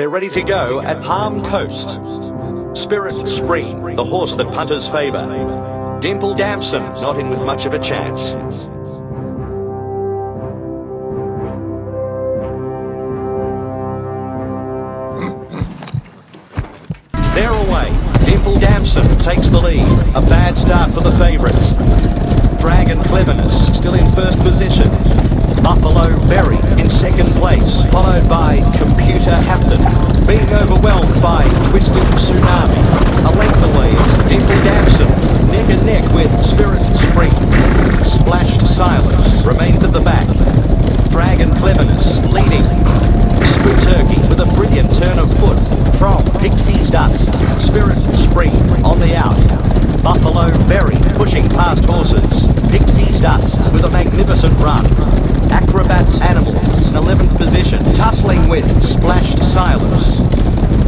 They're ready to go at Palm Coast. Spirit Spring, the horse that punters favour. Dimple Damson, not in with much of a chance. They're away. Dimple Damson takes the lead. A bad start for the favourites. Dragon Cleverness still in first position. Buffalo Berry in second place, followed by Computer Hampton. Being overwhelmed by Twisted Tsunami. A length away is Dimple Damson, neck and neck with Spirit Spring. Splashed Silence remains at the back. Dragon Cleverness leading. Spook Turkey with a brilliant turn of foot from Pixie's Dust. Spirit Spring on the out. Buffalo Berry pushing past horses. Pixie's Dust with a magnificent run. Acrobats Animals in 11th position, tussling with Splashed Silence.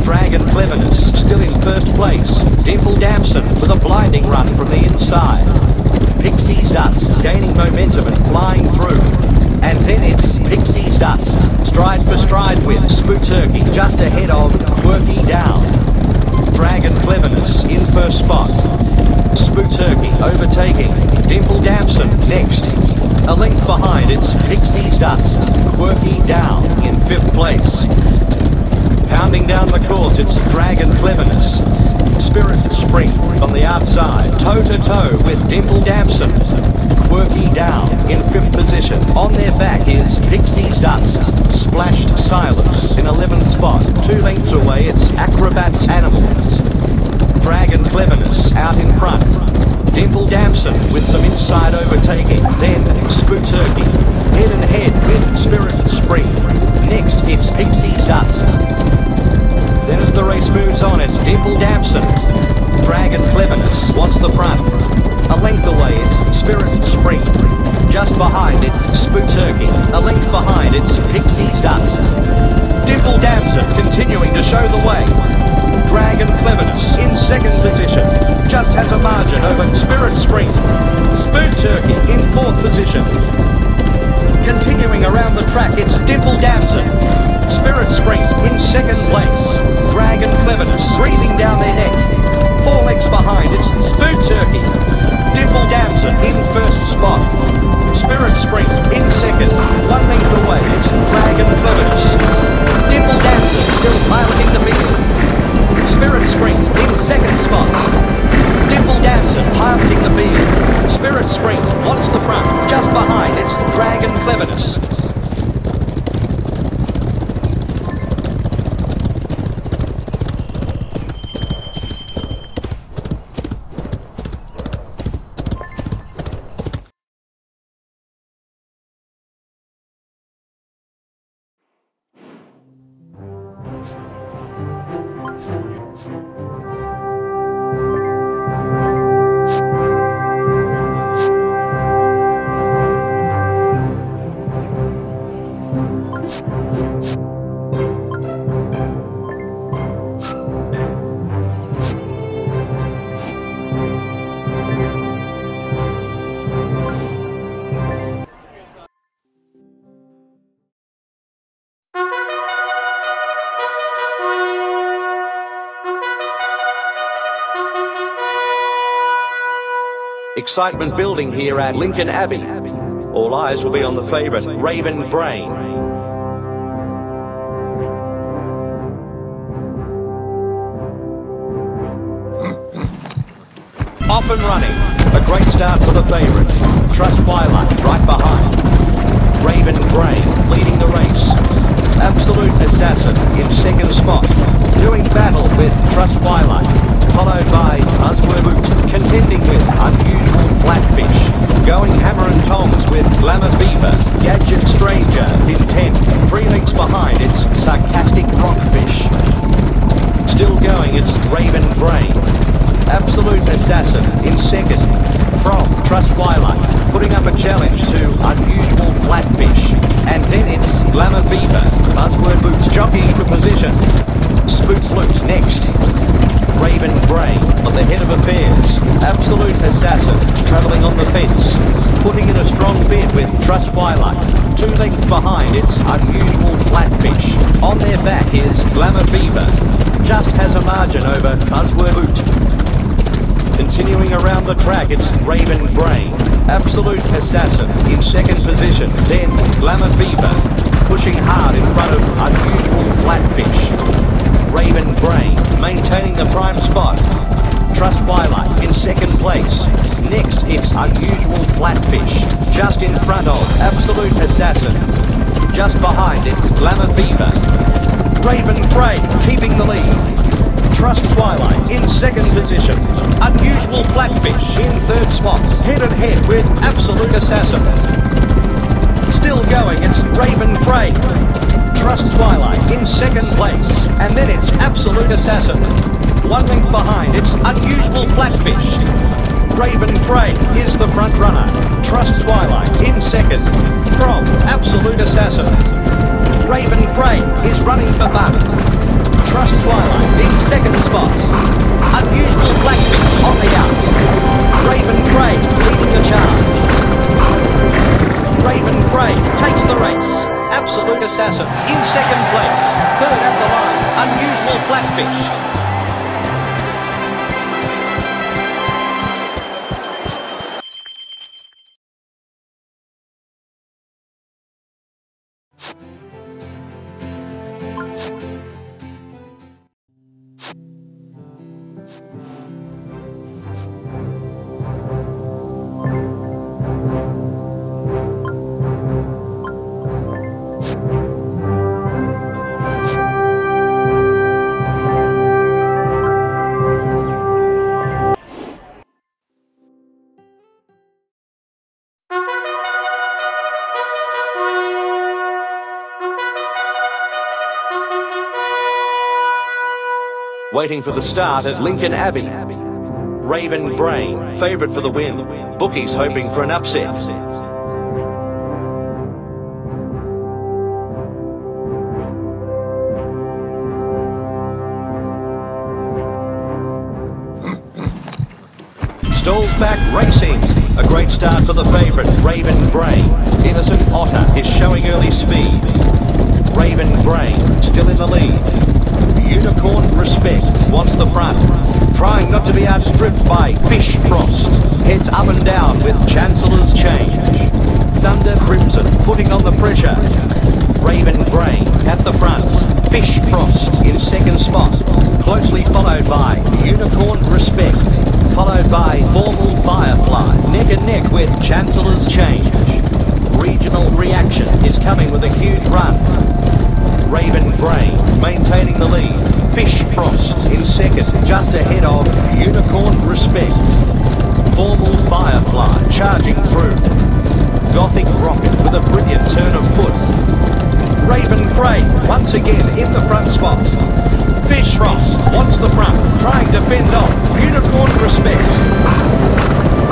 Dragon Cleverness still in first place. Dimple Damson with a blinding run from the inside. Pixie's Dust gaining momentum and flying through. And then it's Pixie's Dust, stride for stride with Spook Turkey just ahead of Quirky Down. Dragon Cleverness in first spot. Spook Turkey overtaking. Dimple Damson next. A length behind, it's Pixie's Dust. Quirky Down in fifth place. Pounding down the course, it's Dragon Cleverness. Spirit Spring on the outside, toe to toe with Dimple Damson. Quirky down in fifth position. On their back is Pixie's Dust. Splashed Silence in 11th spot. Two lengths away, it's Acrobats Animals. Dragon Cleverness out in front. Dimple Damson with some inside overtaking. Then Spook Turkey. Head and head with Spirit Spring. Next, it's Pixie's Dust. Then as the race moves on, it's Dimple Damson. Dragon Cleverness wants the front. A length away, it's Spirit Spring. Just behind, it's Spook Turkey. A length behind, it's Pixie's Dust. Dimple Damson continuing to show the way. Dragon in second position. Just has a margin over Spirit Spring. Spook Turkey in fourth position. Continuing around the track, it's Dimple Damson. Spirit Spring in second place. Dragon Cleverness breathing down their neck. Four legs behind, it's Spook Turkey. Dimple Damson in first spot. Spirit Spring in second. One length away, it's Dragon Cleverness. Dimple Damson still piloting the field. Spirit Spring in second spot. Dimple Damson piloting the field. Spirit Spring wants the front. Just behind, it's Dragon Cleverness. Excitement building here at Lincoln Abbey. All eyes will be on the favourite, Raven Brain. Off and running. A great start for the favourites. Trust Twilight right behind. Raven Brain leading the race. Absolute Assassin in second spot. Doing battle with Trust Twilight. Followed by Buzzword Boot contending with Unusual Flatfish. Going hammer and tongs with Glamour Beaver. Gadget Stranger in 10. Three lengths behind it's Sarcastic Rockfish. Still going, it's Raven Brain. Absolute Assassin in second. From Trust Twilight, putting up a challenge to Unusual Flatfish. And then it's Glamour Beaver. Buzzword Boots jockeying for position. Spook Flute next. Raven Brain on the head of affairs. Absolute Assassin travelling on the fence. Putting in a strong bid with Trust Twilight. Two lengths behind, it's Unusual Flatfish. On their back is Glamour Beaver, Just has a margin over Buzzword Boot. Continuing around the track, it's Raven Brain. Absolute Assassin in second position. Then Glamour Beaver, pushing hard in front of Unusual Flatfish. Raven Brain maintaining the prime spot. Trust Twilight in second place. Next, it's Unusual Flatfish, just in front of Absolute Assassin. Just behind, it's Glamour Beaver. Raven Prey keeping the lead. Trust Twilight in second position. Unusual Flatfish in third spot. Head and head with Absolute Assassin. Still going, it's Raven Prey. Trust Twilight in second place. And then it's Absolute Assassin. One length behind, it's Unusual Flatfish. Raven Prey is the front runner. Trust Twilight in second from Absolute Assassin. Raven Prey is running for Buck. Trust Twilight in second spot. Unusual Flatfish on the out. Raven Prey leading the charge. Raven Prey takes the race. Absolute Assassin in second place. Third at the line, Unusual Flatfish. Waiting for the start at Lincoln Abbey. Raven Brain, favourite for the win. Bookies hoping for an upset. Stalls back racing. A great start for the favourite, Raven Brain. Innocent Otter is showing early speed. Raven Brain still in the lead. Unicorn Respect wants the front, trying not to be outstripped by Fish Frost. Heads up and down with Chancellor's Change. Thunder Crimson putting on the pressure. Raven Grey at the front. Fish Frost in second spot. Closely followed by Unicorn Respect. Followed by Formal Firefly. Neck and neck with Chancellor's Change. Regional Reaction is coming with a huge run. Raven Brain maintaining the lead. Fish Frost in second, just ahead of Unicorn Respect. Formal Firefly charging through. Gothic Rocket with a brilliant turn of foot. Raven Prey once again in the front spot. Fish Frost wants the front, trying to fend off Unicorn Respect.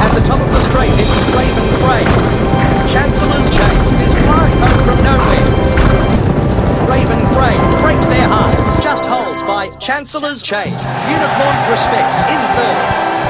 At the top of the straight, it's Raven Prey. Chancellor's Chain is flying home from nowhere. Raven Prey breaks their hearts. Just holds by Chancellor's Chain. Unicorn Respect in third.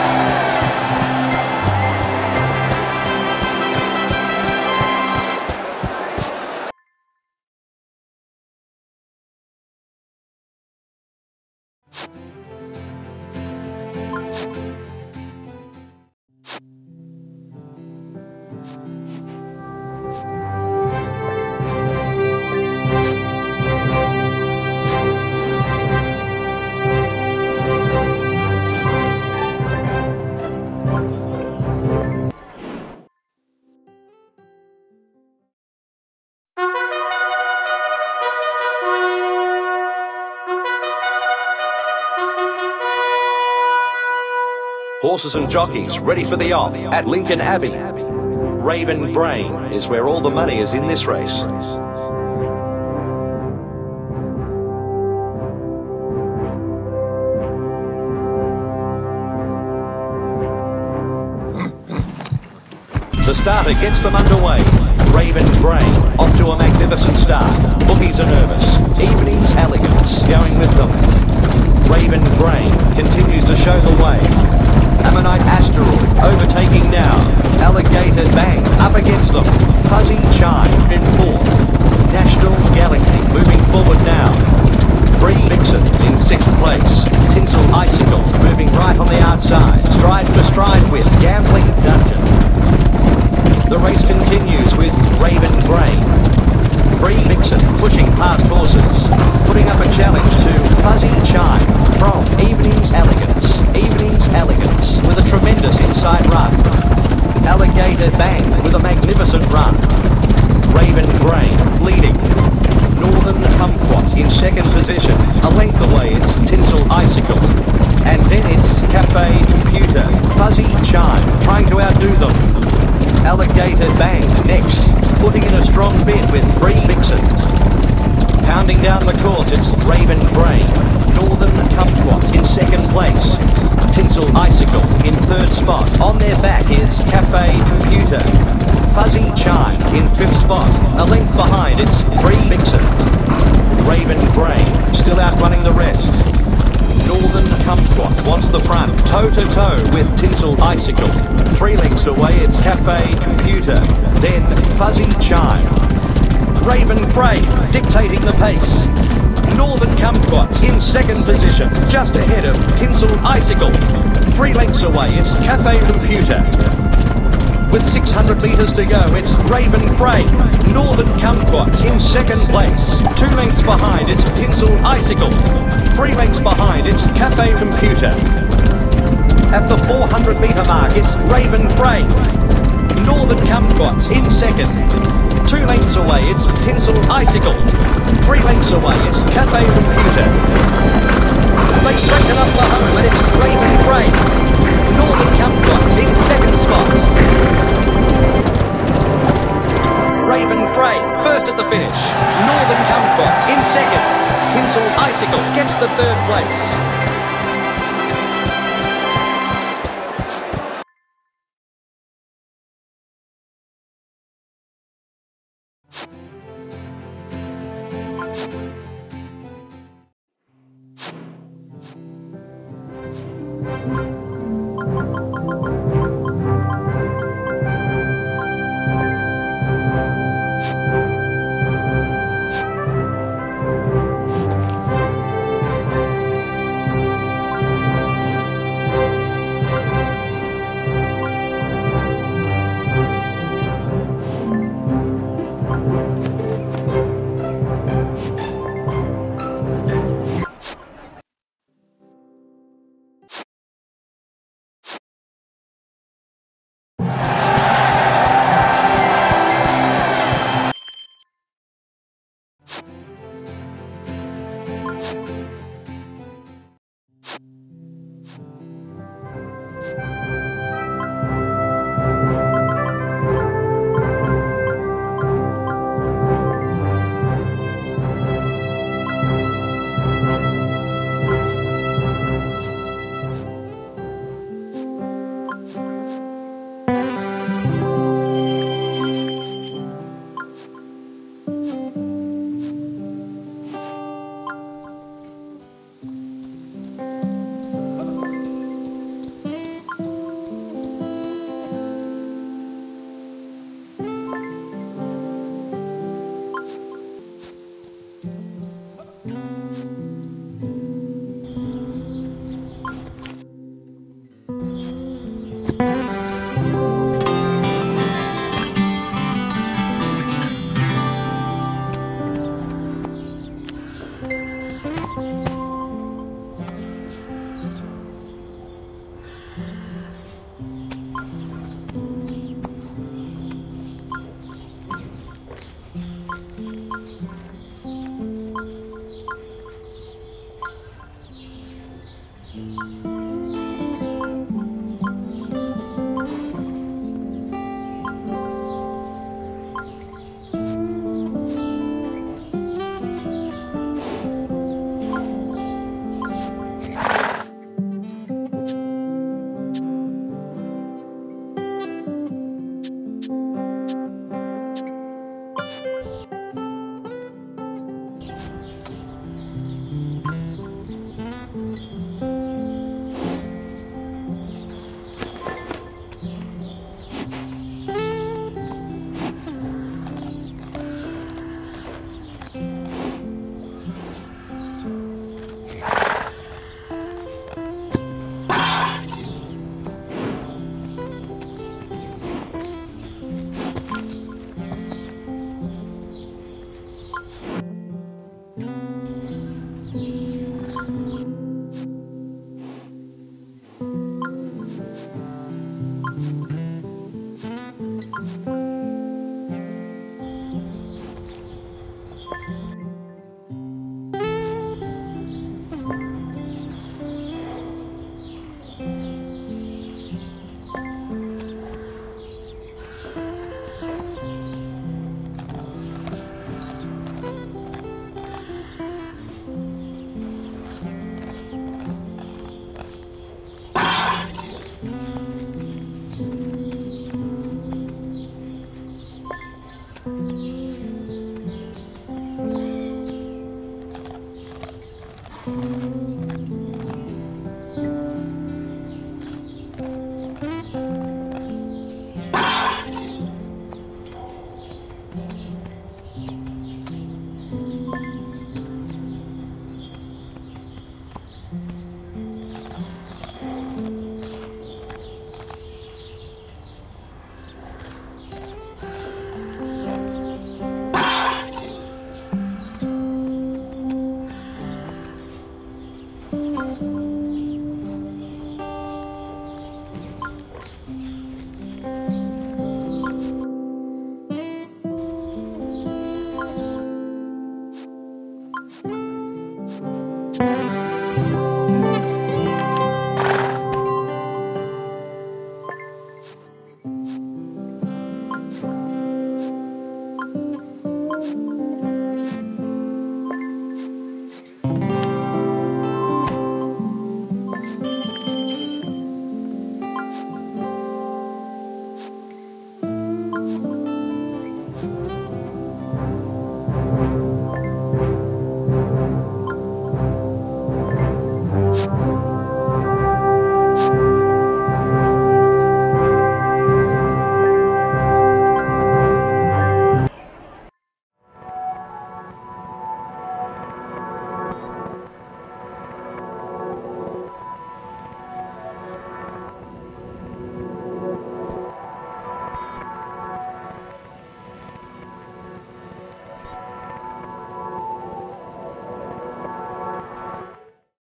Horses and jockeys ready for the off at Lincoln Abbey. Raven Brain is where all the money is in this race. The starter gets them underway. Raven Brain off to a magnificent start. Bookies are nervous. Evening's elegance going with them. Raven Brain continues to show the way. Ammonite Asteroid overtaking now. Alligator Bang up against them. Fuzzy Chime in fourth. National Galaxy moving forward now. Free Vixen in sixth place. Tinsel Icicle moving right on the outside. Stride for stride with Gambling Dungeon. The race continues with Raven Grey. Free Vixen pushing past horses. Putting up a challenge to Fuzzy Chime from Evening's Elegance. Evening's Elegance with a tremendous inside run. Alligator Bang with a magnificent run. Raven Grey leading. Northern Kumquat in second position. A length away it's Tinsel Icicle. And then it's Cafe Computer. Fuzzy Chime trying to outdo them. Alligator Bang next. Putting in a strong bid with Free Vixen. Pounding down the course it's Raven Grey. Northern Kumquat in second place. Tinsel Icicle in third spot. On their back is Cafe Computer. Fuzzy Chime in fifth spot. A length behind, it's Free Vixen. Raven Grey still outrunning the rest. Northern Kumquat wants the front, toe to toe with Tinsel Icicle. Three lengths away, it's Cafe Computer. Then Fuzzy Chime. Raven Grey dictating the pace. Northern Kumquat in second position, just ahead of Tinsel Icicle. Three lengths away, it's Cafe Computer. With 600 metres to go, it's Raven Grey. Northern Kumquat in second place. Two lengths behind, it's Tinsel Icicle. Three lengths behind, it's Cafe Computer. At the 400 metre mark, it's Raven Grey. Northern Kumquat in second. Two lengths away, it's Tinsel Icicle. Three lengths away, it's Cafe Computer. They straighten up the home and it's Raven Grey. Northern Kumquat in second spot. Raven Grey, first at the finish. Northern Kumquat in second. Tinsel Icicle gets the third place.